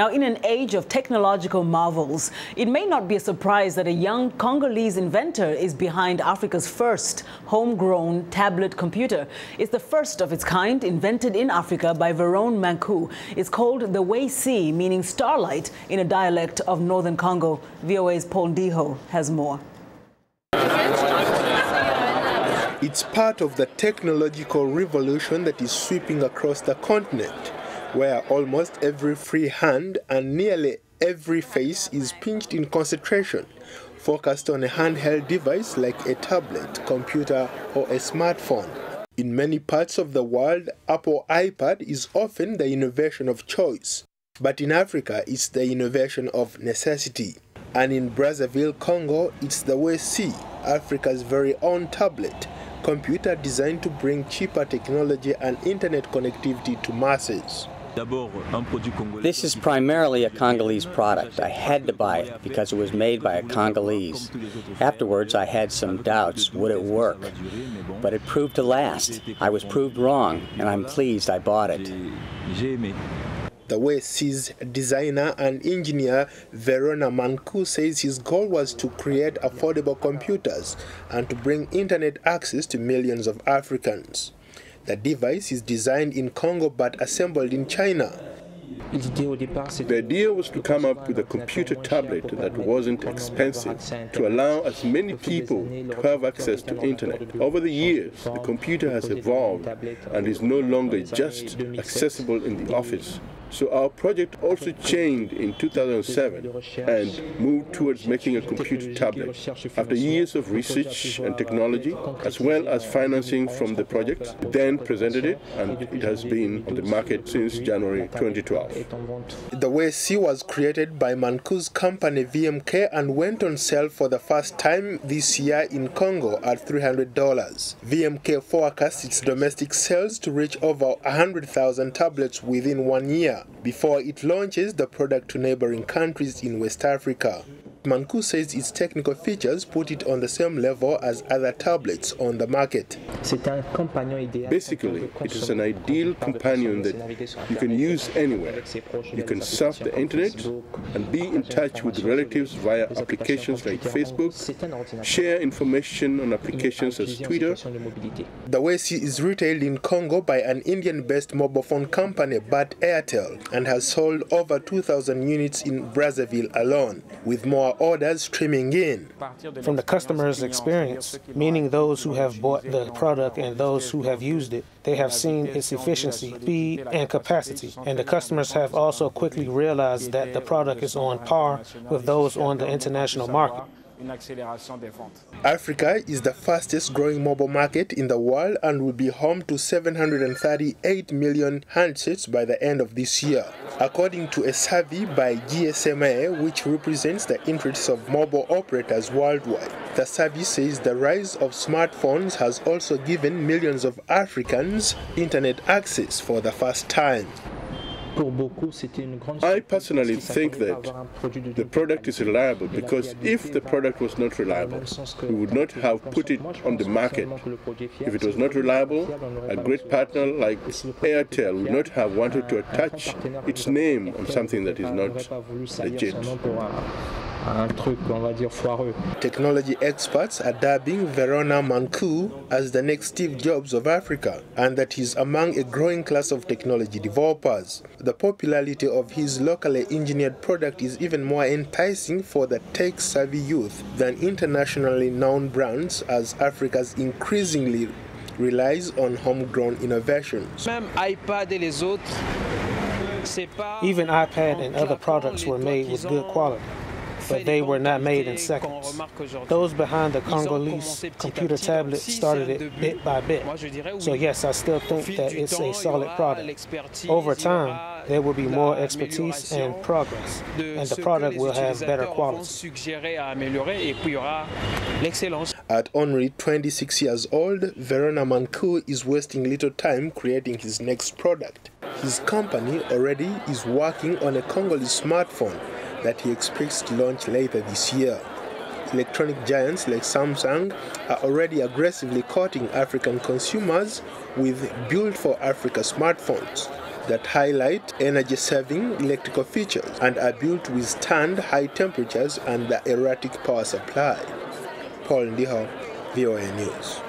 Now, in an age of technological marvels, it may not be a surprise that a young Congolese inventor is behind Africa's first homegrown tablet computer. It's the first of its kind invented in Africa by Verone Mankou. It's called the WayC, meaning starlight in a dialect of northern Congo. VOA's Paul Ndiho has more. It's part of the technological revolution that is sweeping across the continent, where almost every free hand and nearly every face is pinched in concentration, focused on a handheld device like a tablet, computer, or a smartphone. In many parts of the world, Apple iPad is often the innovation of choice, but in Africa, it's the innovation of necessity. And in Brazzaville, Congo, it's the WayC, Africa's very own tablet, computer designed to bring cheaper technology and internet connectivity to masses. This is primarily a Congolese product. I had to buy it because it was made by a Congolese. Afterwards, I had some doubts would it work? But it proved to last. I was proved wrong, and I'm pleased I bought it. The WayC's designer and engineer Verone Mankou says his goal was to create affordable computers and to bring internet access to millions of Africans. The device is designed in Congo but assembled in China. The idea was to come up with a computer tablet that wasn't expensive to allow as many people to have access to internet. Over the years, the computer has evolved and is no longer just accessible in the office. So our project also changed in 2007 and moved towards making a computer tablet. After years of research and technology, as well as financing from the project, then presented it and it has been on the market since January 2012. The WayC was created by Mankou's company VMK and went on sale for the first time this year in Congo at $300. VMK forecasts its domestic sales to reach over 100,000 tablets within one year before it launches the product to neighboring countries in West Africa. Mankou says its technical features put it on the same level as other tablets on the market. Basically, it is an ideal companion that you can use anywhere. You can surf the internet and be in touch with relatives via applications like Facebook, share information on applications such as Twitter. The WayC is retailed in Congo by an Indian-based mobile phone company, Bharti Airtel, and has sold over 2,000 units in Brazzaville alone, with more orders streaming in. From the customer's experience, meaning those who have bought the product and those who have used it, they have seen its efficiency, speed, and capacity. And the customers have also quickly realized that the product is on par with those on the international market. Africa is the fastest growing mobile market in the world and will be home to 738 million handsets by the end of this year. According to a survey by GSMA, which represents the interests of mobile operators worldwide, the survey says the rise of smartphones has also given millions of Africans internet access for the first time. I personally think that the product is reliable because if the product was not reliable, we would not have put it on the market. If it was not reliable, a great partner like Airtel would not have wanted to attach its name on something that is not legit un truc, on va dire, foireux. Technology experts are dubbing Verone Mankou as the next Steve Jobs of Africa and that he's among a growing class of technology developers. The popularity of his locally engineered product is even more enticing for the tech-savvy youth than internationally known brands as Africa's increasingly relies on homegrown innovations. Even iPad and other products were made with good quality but they were not made in seconds. Those behind the Congolese computer tablet started it bit by bit. So yes, I still think that it's a solid product. Over time, there will be more expertise and progress, and the product will have better quality. At only 26 years old, Verone Mankou is wasting little time creating his next product. His company already is working on a Congolese smartphone that he expects to launch later this year. Electronic giants like Samsung are already aggressively courting African consumers with built for Africa smartphones. that highlight energy-saving electrical features and are built to withstand high temperatures and the erratic power supply. Paul Ndiho, VOA News.